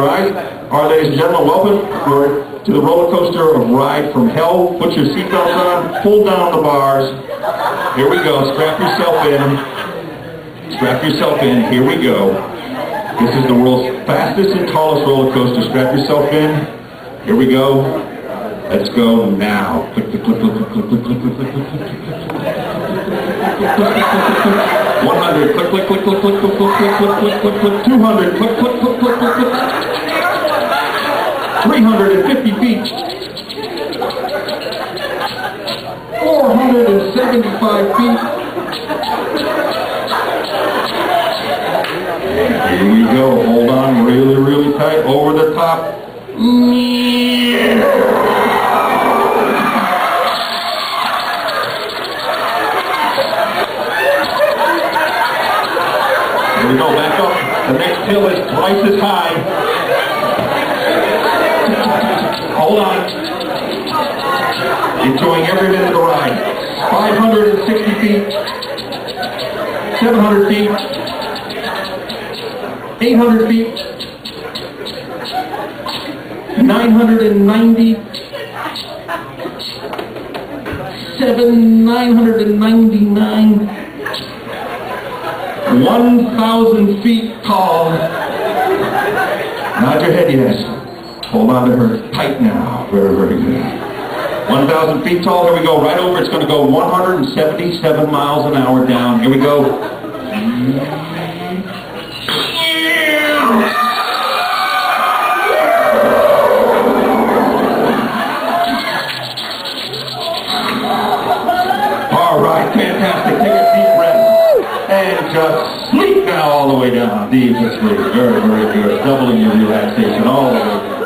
Right? All right, ladies and gentlemen, welcome to the roller coaster of Ride from Hell. Put your seatbelts on, pull down the bars. Here we go. Strap yourself in. Strap yourself in. Here we go. This is the world's fastest and tallest roller coaster. Strap yourself in. Here we go. Let's go now. Click, click, click, click, click, click, click, click, click, click, click, click, click, click, click. 100, click, click, 350 feet. 475 feet. Here we go. Hold on really, really tight. Over the top. Here we go. Back up. The next hill is twice as high. Hold on. Enjoying every minute of the ride. 560 feet. 700 feet. 800 feet. 990. 7, 999. 1,000 feet tall. Nod your head, yes. Hold on to her tight now. Very, very good. 1,000 feet tall. Here we go. Right over. It's going to go 177 miles an hour down. Here we go. All right, fantastic. Take a deep breath and just sleep now all the way down. Deep sleep. Very, very good. Doubling your relaxation all the way.